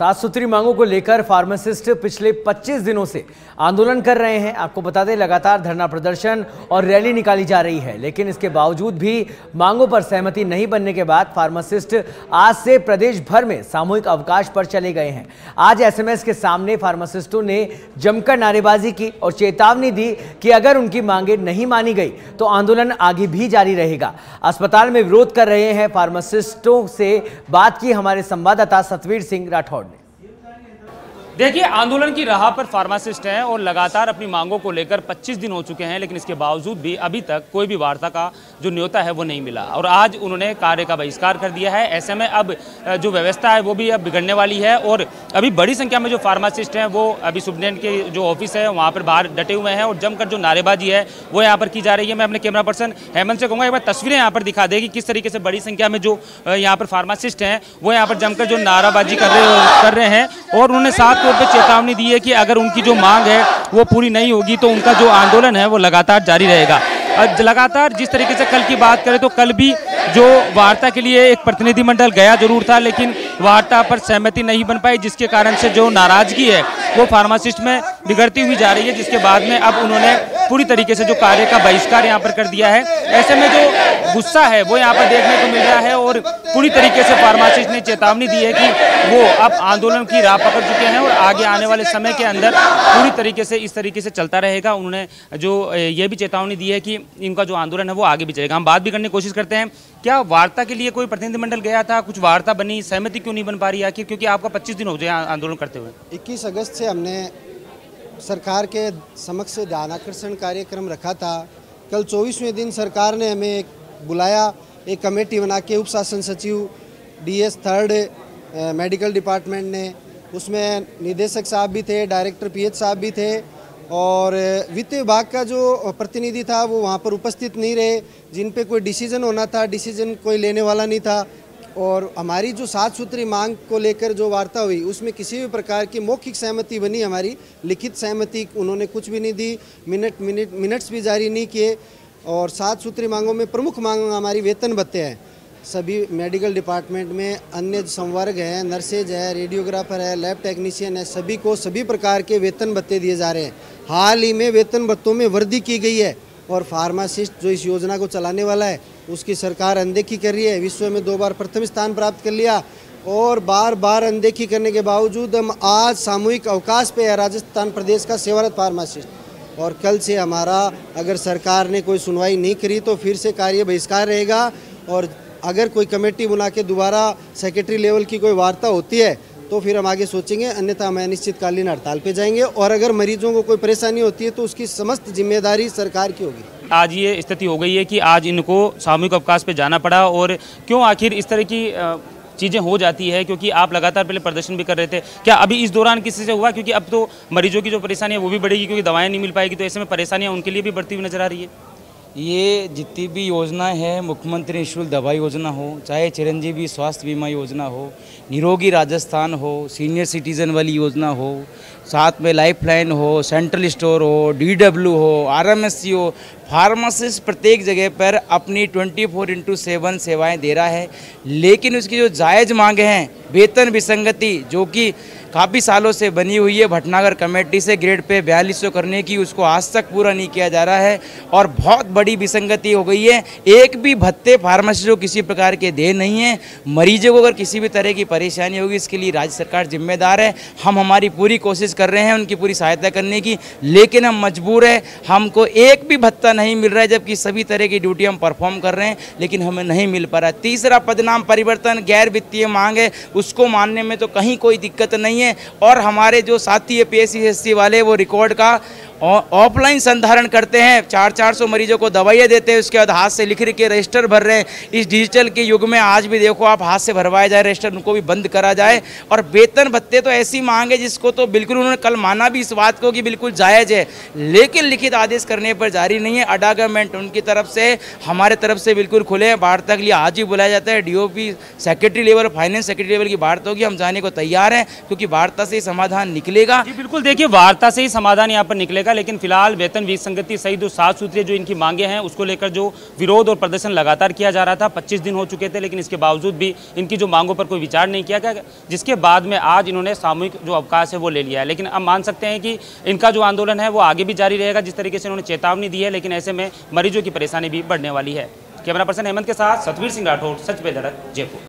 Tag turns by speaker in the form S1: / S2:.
S1: सात सूत्री मांगों को लेकर फार्मासिस्ट पिछले 25 दिनों से आंदोलन कर रहे हैं। आपको बता दें, लगातार धरना प्रदर्शन और रैली निकाली जा रही है, लेकिन इसके बावजूद भी मांगों पर सहमति नहीं बनने के बाद फार्मासिस्ट आज से प्रदेश भर में सामूहिक अवकाश पर चले गए हैं। आज एसएमएस के सामने फार्मासिस्टों ने जमकर नारेबाजी की और चेतावनी दी कि अगर उनकी मांगे नहीं मानी गई तो आंदोलन आगे भी जारी रहेगा। अस्पताल में विरोध कर रहे हैं फार्मासिस्टों से बात की हमारे संवाददाता सतवीर सिंह राठौड़
S2: देखिए, आंदोलन की राह पर फार्मासिस्ट हैं और लगातार अपनी मांगों को लेकर 25 दिन हो चुके हैं, लेकिन इसके बावजूद भी अभी तक कोई भी वार्ता का जो न्योता है वो नहीं मिला। और आज उन्होंने कार्य का बहिष्कार कर दिया है। ऐसे में अब जो व्यवस्था है वो भी अब बिगड़ने वाली है और अभी बड़ी संख्या में जो फार्मासिस्ट हैं वो अभी सुप्रीडेंट के जो ऑफ़िस है, वहाँ पर बाहर डटे हुए हैं और जमकर जो नारेबाजी है वो यहाँ पर की जा रही है। मैं अपने कैमरा पर्सन हेमंत से कहूँगा, एक बार तस्वीरें यहाँ पर दिखा देगी किस तरीके से बड़ी संख्या में जो यहाँ पर फार्मासिस्ट हैं वो यहाँ पर जमकर जो नाराबाजी कर रहे कर रहे हैं और उन्होंने साफ़ तौर पर चेतावनी दी है कि अगर उनकी जो मांग है वो पूरी नहीं होगी तो उनका जो आंदोलन है वो लगातार जारी रहेगा। लगातार जिस तरीके से कल की बात करें तो कल भी जो वार्ता के लिए एक प्रतिनिधिमंडल गया ज़रूर था, लेकिन वार्ता पर सहमति नहीं बन पाई, जिसके कारण से जो नाराज़गी है वो फार्मासिस्ट में बिगड़ती हुई जा रही है, जिसके बाद में अब उन्होंने पूरी तरीके से जो कार्य का बहिष्कार यहाँ पर कर दिया है। ऐसे में जो गुस्सा है, वो यहाँ पर देखने को मिल रहा है और पूरी तरीके से फार्मासिस्ट ने चेतावनी दी है कि वो अब आंदोलन की राह पकड़ चुके हैं और आगे आने वाले समय के अंदर पूरी तरीके से, इस तरीके से चलता रहेगा। उन्होंने जो ये भी चेतावनी दी है कि इनका जो आंदोलन है, वो आगे भी चलेगा। हम बात भी करने की कोशिश करते हैं, क्या वार्ता के लिए कोई प्रतिनिधिमंडल गया था? कुछ वार्ता बनी? सहमति क्यों नहीं बन पा रही आखिर? क्योंकि आपका पच्चीस दिन हो गए आंदोलन करते हुए।
S3: इक्कीस अगस्त से हमने सरकार के समक्ष ध्यान आकर्षण कार्यक्रम रखा था। कल चौबीसवें दिन सरकार ने हमें एक बुलाया, एक कमेटी बना के उप शासन सचिव, डीएस थर्ड मेडिकल डिपार्टमेंट ने। उसमें निदेशक साहब भी थे, डायरेक्टर पीएच साहब भी थे और वित्त विभाग का जो प्रतिनिधि था वो वहाँ पर उपस्थित नहीं रहे। जिन पे कोई डिसीज़न होना था, डिसीज़न कोई लेने वाला नहीं था। और हमारी जो सात सूत्री मांग को लेकर जो वार्ता हुई, उसमें किसी भी प्रकार की मौखिक सहमति बनी हमारी। लिखित सहमति उन्होंने कुछ भी नहीं दी, मिनट मिनट, मिनट्स भी जारी नहीं किए। और सात सूत्री मांगों में प्रमुख मांग हमारी वेतन भत्ते हैं। सभी मेडिकल डिपार्टमेंट में अन्य संवर्ग हैं, नर्सेज है, रेडियोग्राफर है, लैब टेक्नीशियन है, सभी को सभी प्रकार के वेतन भत्ते दिए जा रहे हैं। हाल ही में वेतन भत्तों में वृद्धि की गई है। और फार्मासिस्ट जो इस योजना को चलाने वाला है, उसकी सरकार अनदेखी कर रही है। विश्व में दो बार प्रथम स्थान प्राप्त कर लिया और बार बार अनदेखी करने के बावजूद हम आज सामूहिक अवकाश पे है, राजस्थान प्रदेश का सेवारत फार्मासिस्ट और कल से हमारा, अगर सरकार ने कोई सुनवाई नहीं करी तो फिर से कार्य बहिष्कार रहेगा। और अगर कोई कमेटी बुला के दोबारा सेक्रेटरी लेवल की कोई वार्ता होती है तो फिर हम आगे सोचेंगे, अन्यथा हम अनिश्चितकालीन हड़ताल पे जाएँगे और अगर मरीजों को कोई परेशानी होती है तो उसकी समस्त ज़िम्मेदारी सरकार की होगी।
S2: आज ये स्थिति हो गई है कि आज इनको सामूहिक अवकाश पे जाना पड़ा और क्यों आखिर इस तरह की चीज़ें हो जाती है? क्योंकि आप लगातार पहले प्रदर्शन भी कर रहे थे। क्या अभी इस दौरान किसी से हुआ? क्योंकि अब तो मरीजों की जो परेशानी है वो भी बढ़ेगी, क्योंकि दवाएँ नहीं मिल पाएगी तो ऐसे में परेशानियाँ उनके लिए भी बढ़ती हुई नज़र आ रही है।
S4: ये जितनी भी योजना है, मुख्यमंत्री निःशुल्क दवाई योजना हो, चाहे चिरंजीवी स्वास्थ्य बीमा योजना हो, निरोगी राजस्थान हो, सीनियर सिटीज़न वाली योजना हो साथ में लाइफ लाइन हो सेंट्रल स्टोर हो डीडब्ल्यू हो आरएमएससी हो फार्मासिस्ट प्रत्येक जगह पर अपनी 24 फोर इंटू सेवन सेवाएँ दे रहा है। लेकिन उसकी जो जायज़ मांगे हैं, वेतन विसंगति, जो कि काफ़ी सालों से बनी हुई है, भटनागर कमेटी से ग्रेड पे बयालीस सौ करने की, उसको आज तक पूरा नहीं किया जा रहा है। और बहुत बड़ी विसंगति हो गई है, एक भी भत्ते फार्मासी को किसी प्रकार के दे नहीं है। मरीजों को अगर किसी भी तरह की परेशानी होगी, इसके लिए राज्य सरकार जिम्मेदार है। हम हमारी पूरी कोशिश कर रहे हैं उनकी पूरी सहायता करने की, लेकिन हम मजबूर है, हमको एक भी भत्ता नहीं मिल रहा है, जबकि सभी तरह की ड्यूटी हम परफॉर्म कर रहे हैं, लेकिन हमें नहीं मिल पा रहा है। तीसरा पदनाम परिवर्तन, गैर वित्तीय मांग है, उसको मानने में तो कहीं कोई दिक्कत नहीं है, और हमारे जो साथी है पी एस वाले, वो रिकॉर्ड का ऑफलाइन संधारण करते हैं। चार चार सौ मरीजों को दवाइयाँ देते हैं। उसके बाद हाथ से लिख के रजिस्टर भर रहे हैं। इस डिजिटल के युग में आज भी देखो आप, हाथ से भरवाया जाए, रजिस्टर उनको भी बंद करा जाए। और वेतन भत्ते तो ऐसी मांग है जिसको तो बिल्कुल उन्होंने कल माना भी इस बात को कि बिल्कुल जायज़ है। लेकिन लिखित आदेश करने पर जारी नहीं है। अडा गवर्नमेंट उनकी तरफ़ से, हमारे तरफ़ से बिल्कुल खुले हैं। वार्ता के लिए आज ही बुलाया जाता है। DOP secretary level finance secretary level की वार्ता होगी। हम जाने को तैयार हैं, क्योंकि वार्ता से ही समाधान निकलेगा।
S2: बिल्कुल। देखिए, वार्ता से ही समाधान यहाँ पर निकलेगा। जाएगा लेकिन फ़िलहाल वेतन विसंगति सहित जो सात सूत्रीय जो इनकी मांगे हैं, उसको लेकर जो विरोध और प्रदर्शन लगातार किया जा रहा था, पच्चीस दिन हो चुके थे, लेकिन इसके बावजूद भी इनकी जो मांगों पर कोई विचार नहीं किया गया, जिसके बाद में आज इन्होंने सामूहिक जो अवकाश है वो ले लिया है। लेकिन अब मान सकते हैं कि इनका जो आंदोलन है वो आगे भी जारी रहेगा, जिस तरीके से इन्होंने चेतावनी दी है, लेकिन ऐसे में मरीजों की परेशानी भी बढ़ने वाली है। कैमरा पर्सन हेमंत के साथ सतवीर सिंह राठौर, सच पे धड़क, जयपुर।